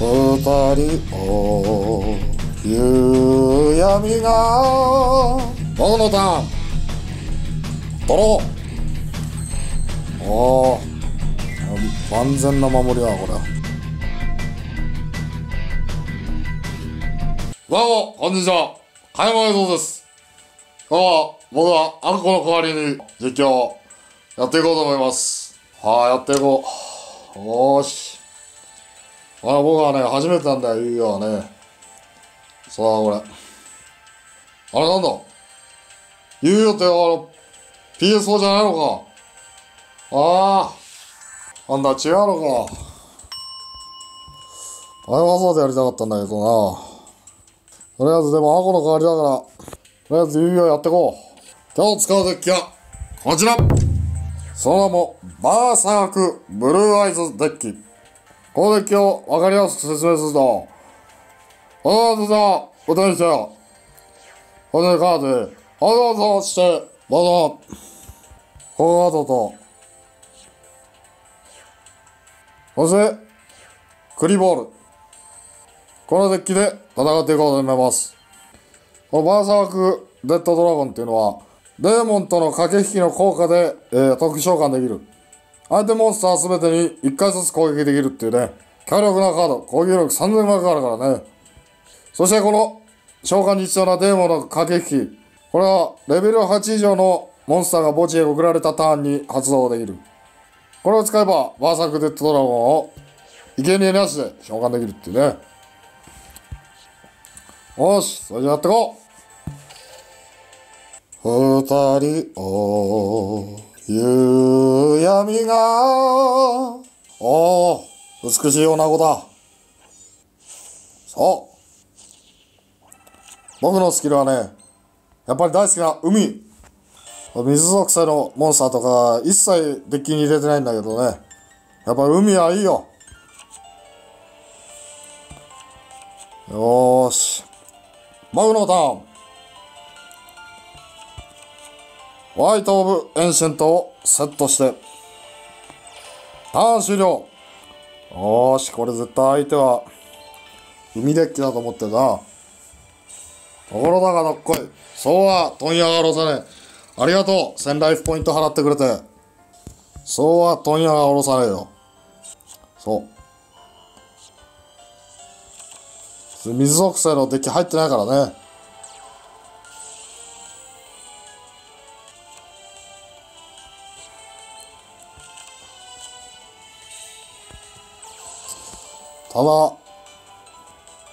二人を夕闇が僕のターン取ろうおお万全な守りだこれ。どうもこんにちは。加山映像です。今日は僕はあんこの代わりに実況やっていこうと思います。はい、やっていこう。よーし。あ僕はね初めてなんだよ遊戯はね。さあこれあれなんだ？遊戯ってあの PS4 じゃないのか？ああなんだ違うのか。あれわざわざやりたかったんだけどな。とりあえずでもアコの代わりだからとりあえず遊戯をやっていこう。今日使うデッキはこちら。その名もバーサークブルーアイズデッキ。このデッキをわかりやすく説明するとこのさ歌にしてよこのカードでどうぞしてどうぞこのカードとそしてクリボール。このデッキで戦っていこうと思います。このバーサークデッドドラゴンっていうのはデーモンとの駆け引きの効果で、えー、特召喚できる。相手モンスターすべてに1回ずつ攻撃できるっていうね、強力なカード、攻撃力3000マークあるからね。そしてこの召喚に必要なデーモンの駆け引き。これはレベル8以上のモンスターが墓地へ送られたターンに発動できる。これを使えば、バーサークデッドドラゴンを生贄なしで召喚できるっていうね。よし、それじゃやっていこう二人を夕闇がおお美しい女子だ。そう。僕のスキルはねやっぱり大好きな海。水属性のモンスターとか一切デッキに入れてないんだけどね。やっぱり海はいいよ。よーし。僕のターン。ホワイトオブエンシェントをセットして、ターン終了。よし、これ絶対相手は、海デッキだと思ってな。ところだがどっこい。そうは、問屋が下ろさねえ。ありがとう。1000ライフポイント払ってくれて。そうは、問屋が下ろさねえよ。そう。水属性のデッキ入ってないからね。ただ、こ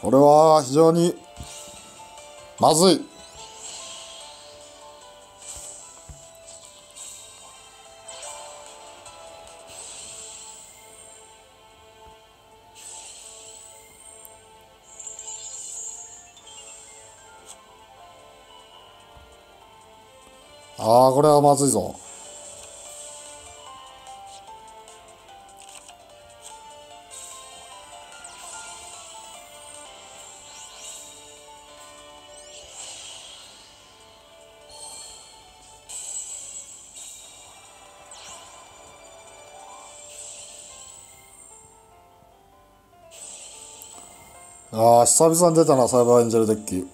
れは非常にまずい。ああ、これはまずいぞ。ああ、久々に出たな、サイバーエンジェルデッキ。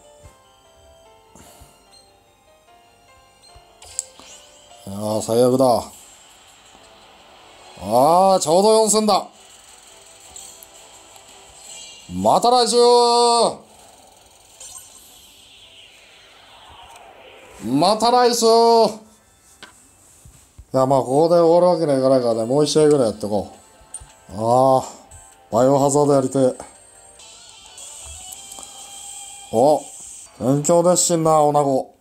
ああ、最悪だ。ああ、ちょうど4000だ。また来週また来週いや、まあ、ここで終わるわけにはいかないからね、もう一試合ぐらいやっていこう。ああ、バイオハザードやりてえ。お勉強熱心な女子。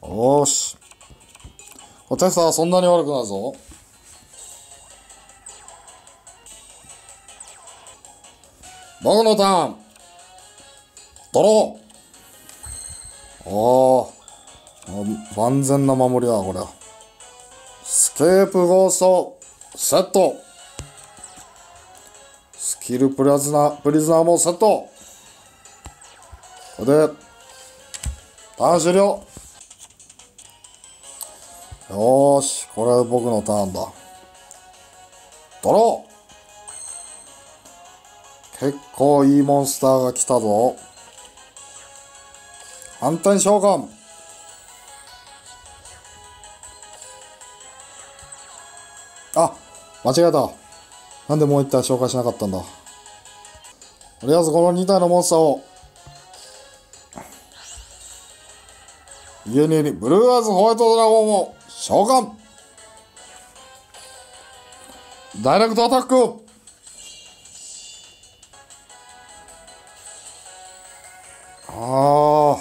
よし。おテスターそんなに悪くないぞ。僕のターン。取ろう。おお。万全な守りだ、これ。スケープゴースト、セット。スキルプラズナ、プリズナーもセット。これで、ターン終了。よーし、これは僕のターンだ。ドロー結構いいモンスターが来たぞ。反転召喚あ間違えた。なんでもう一体紹介しなかったんだ？とりあえずこの2体のモンスターを。家にいるブルーアーズホワイトドラゴンを召喚。ダイレクトアタック。あ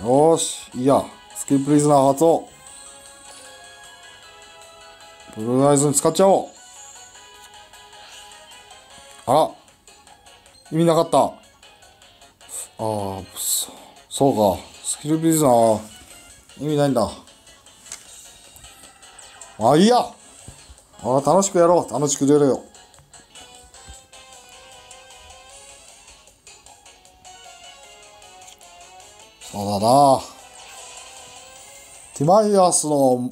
あよし。いいや。スキルプリズナー発動。ブルーアイズに使っちゃおう。あら。意味なかった。ああそそうか。スキルプリズナー。意味ないんだ。あいいや。あ楽しくやろう。楽しく出るよ。そうだな。ティマイアスの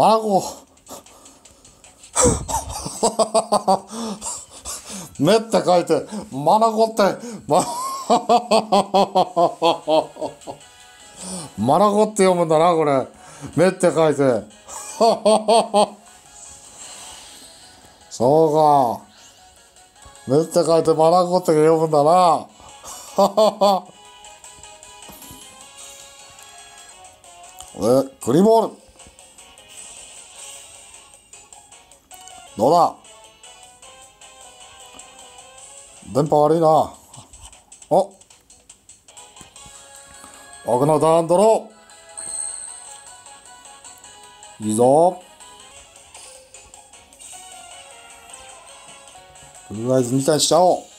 マナコ目って書いてマナコって。まマナコって読むんだなこれ。目って書いて。そうか。目って書いてマナコって読むんだな。えクリボール。どうだ電波悪いなお奥のターンドローいいぞとりあえず2体しちゃおう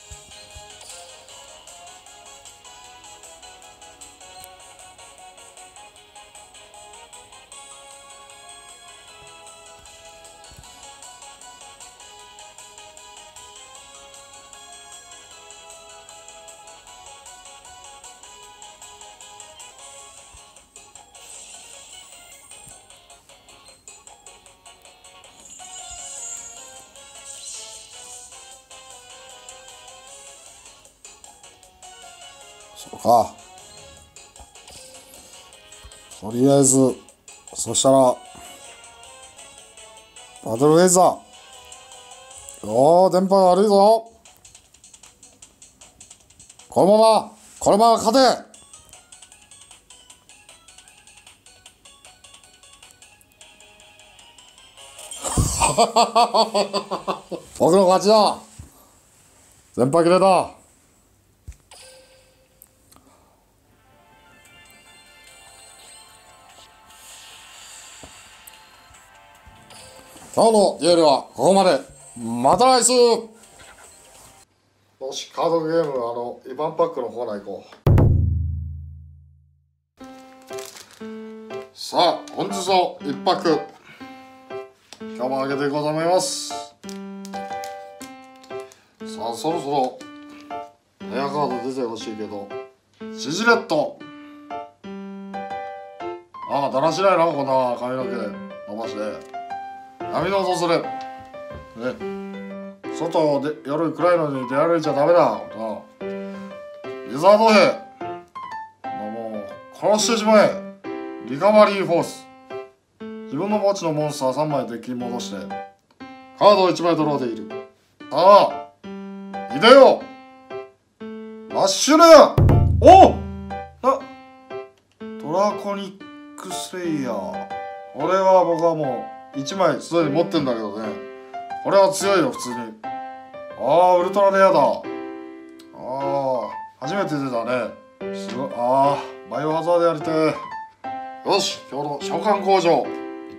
そうか。とりあえず、そしたら、バトルフェイザー。おー、電波が悪いぞ。このまま、このまま勝て 僕の勝ちだ全敗切れた今日のデュエルはここまで。また来週。よしカードゲームあのイバンパックのコーナー行こう。さあ本日の一泊今日も上げていこうと思います。さあそろそろレアカード出てほしいけどシジレット。ああだらしないなこんな髪の毛伸ばして。波の訪れね。外で夜暗いのに出歩いちゃダメだ。なリザード兵。もう殺してしまえ。リカバリーフォース。自分の墓地のモンスター3枚デッキに戻して。カードを1枚ドローでいる。さあいでよ。ラッシュレア。おなドラコニックスレイヤー。これは僕はもう1枚すでに持ってんだけどね。これは強いよ普通に。ああウルトラレアだ。ああ初めて出たね。すごい。ああバイオハザードやりてよし今日の召喚工場行っ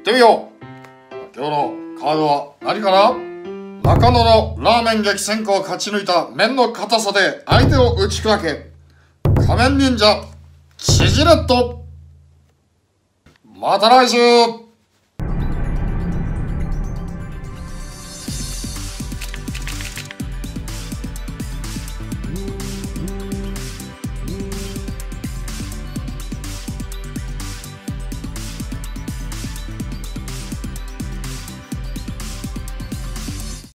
てみよう。今日のカードは何かな？中野のラーメン激戦区を勝ち抜いた麺の硬さで相手を打ち砕け。仮面忍者チジレット。また来週